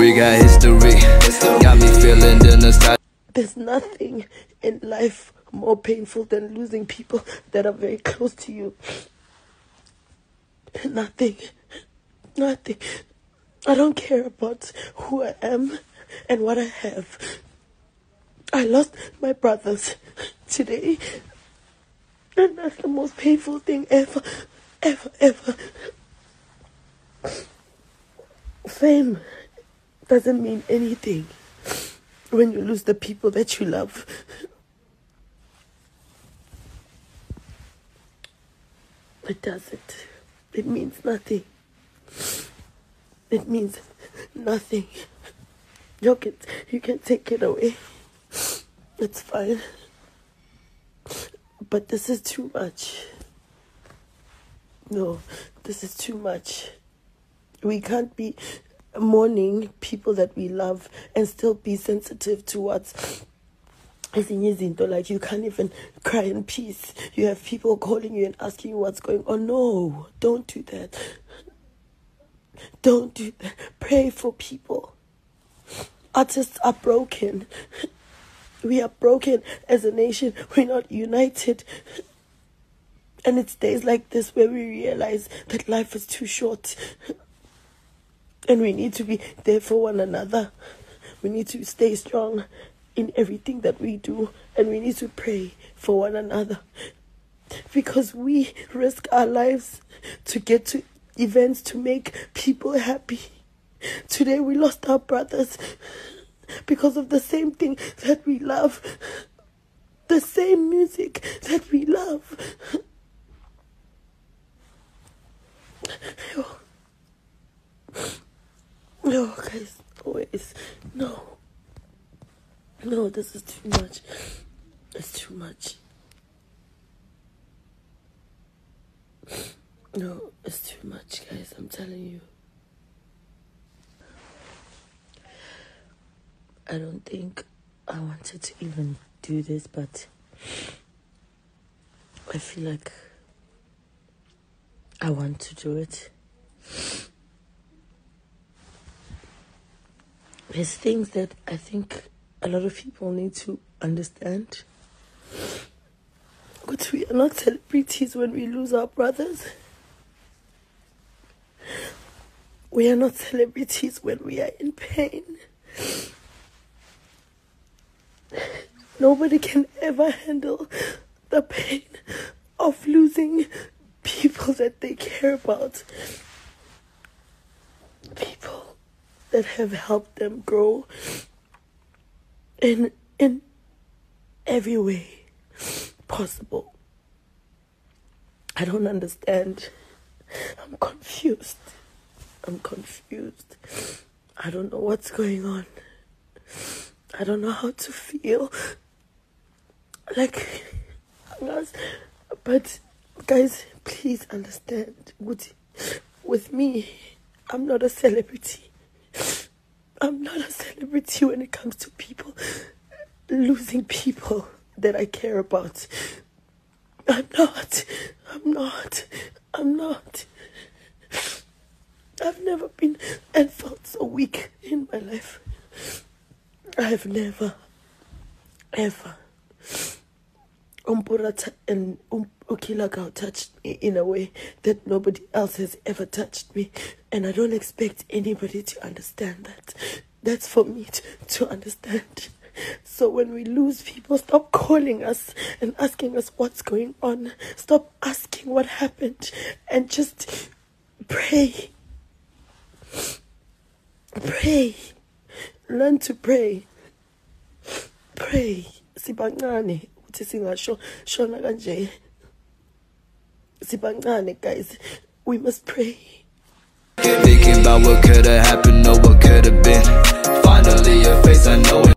We got history. Got me feeling the nostalgia. There's nothing in life more painful than losing people that are very close to you. Nothing. Nothing. I don't care about who I am and what I have. I lost my brothers today. And that's the most painful thing ever, ever, ever. Fame doesn't mean anything when you lose the people that you love. It doesn't. It means nothing. It means nothing. You can you can take it away. It's fine. But this is too much. No, this is too much. We can't be mourning people that we love and still be sensitive towards. Ezinye izinto like you can't even cry in peace. You have people calling you and asking you what's going on. No don't do that. Don't do that. Pray for people. Artists are broken. We are broken as a nation. We're not united. And it's days like this where we realize that life is too short and we need to be there for one another. We need to stay strong in everything that we do, and we need to pray for one another because we risk our lives to get to events to make people happy. Today we lost our brothers because of the same thing that we love, the same music that we love. No, guys, always. No. No, this is too much. It's too much. No, it's too much, guys. I'm telling you. I don't think I wanted to even do this, but I feel like I want to do it. There's things that I think a lot of people need to understand. But we are not celebrities when we lose our brothers. We are not celebrities when we are in pain. Nobody can ever handle the pain of losing people that they care about. People that have helped them grow in in every way possible. I don't understand. I'm confused. I'm confused. I don't know what's going on. I don't know how to feel. Like, but guys, please understand. With, with me, I'm not a celebrity. I'm not a celebrity when it comes to people losing people that I care about. I'm not. I'm not. I'm not. I've never been and felt so weak in my life. I've never, ever. Umpurata and uKiller Kau touched me in a way that nobody else has ever touched me. And I don't expect anybody to understand that. That's for me to, to understand. So when we lose people, stop calling us and asking us what's going on. Stop asking what happened and just pray. Pray. Learn to pray. Pray. Sibancane ukuthi singasho shona kanje. Sibancane guys. We must pray. Thinking about what could have happened or what could have been. Finally, your face, I know it.